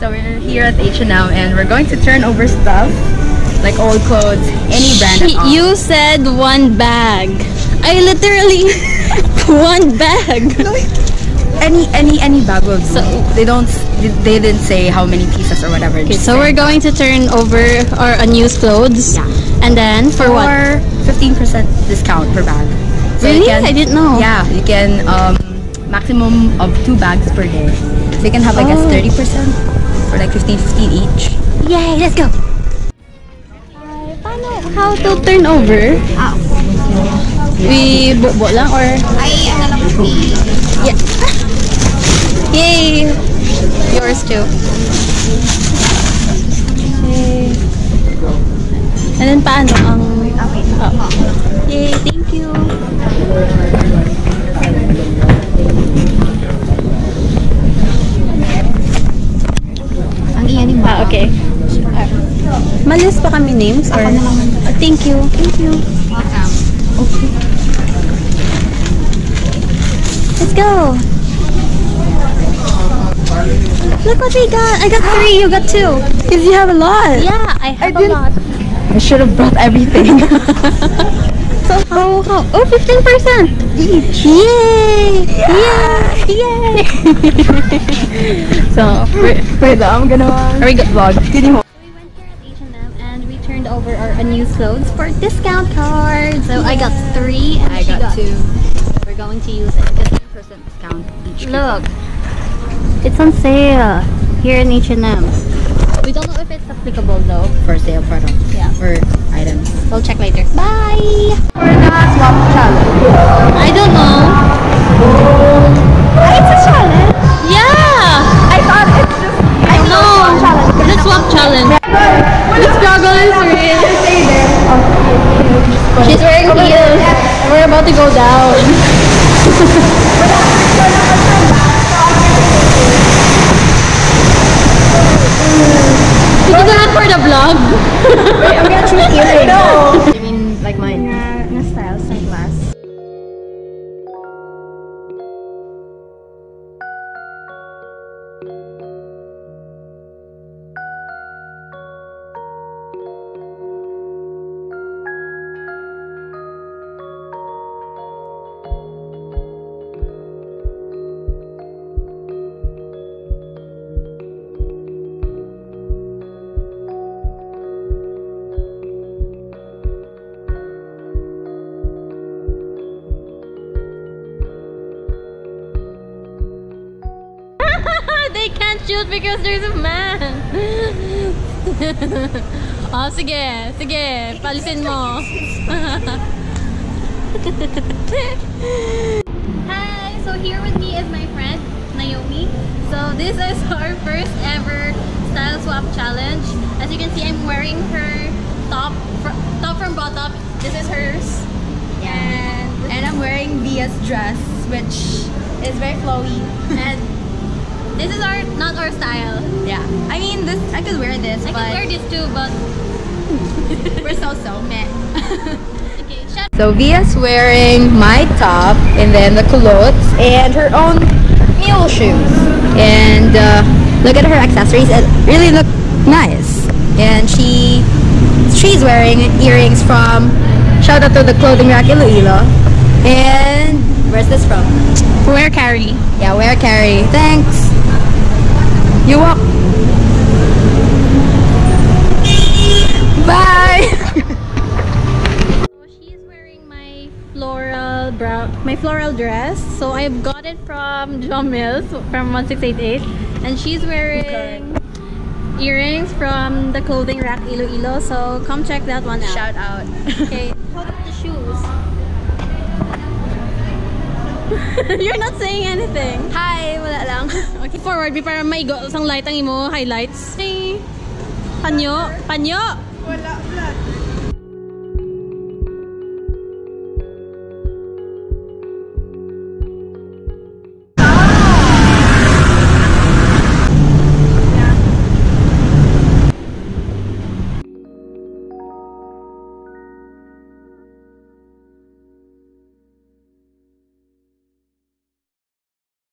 So we're here at H&M and we're going to turn over stuff like old clothes, any brand. You said one bag. I literally one bag. any any any bag will do. they don't they didn't say how many pieces or whatever. Okay, so we're going to turn over our unused clothes. Yeah. And then for what? or 15% discount per bag. So Really? can- I didn't know. Yeah, you can um maximum of two bags per day. So you can have like Oh. a 30% or like 15 15 each. Yay, let's go. Paano, how to turn over? Ah. We bubo lang or? Ay, ano lang. Yeah. Yay! Yours too. Names or? Ah, thank you. Thank you. Welcome. Let's go. Look what we got. I got three. You got two. Because you have a lot. Yeah, I have a didn't- lot. I should have brought everything. So how, how? Oh, 15% each. Yay! Yeah! Yay! so, wait, wait I'm gonna Are we good? vlog. Over our unused clothes for discount card. So I got three and I she got two. We're going to use it. 15% discount each. Look, it's on sale here in H&M. We don't know if it's applicable though. for sale products. Yeah. For items. We'll check later. Bye! For the swap challenge. We're about to go down. Shoot because there's a man. oh, sige. Sige. Palisin mo. Hi! So here with me is my friend, Naomi. So this is our first ever style swap challenge. As you can see, I'm wearing her top, fr top from bottom. This is hers. And, And I'm wearing Via's dress, which is very flowy. and this is our, not our style. Yeah. I mean, this I could wear this, I but could wear this too, but we're so so meh. okay, So Via's wearing my top and then the culottes and her own mule shoes. And uh, look at her accessories. It really look nice. And she she's wearing earrings from shout out to the clothing rack Iloilo. And where's this from? Where Carrie? Yeah, where Carrie. Thanks. You walk. Bye. So she's wearing my floral brown, my floral dress. So I've got it from John Mills from 1688, and she's wearing earrings from the clothing rack Iloilo. So come check that one out. Shout out. Okay, hold up the shoes. You're not saying anything. Hi, wala lang. Okay, forward be para may go sang light ang imo highlights. Hey, panyo, panyo. Wala, vlog.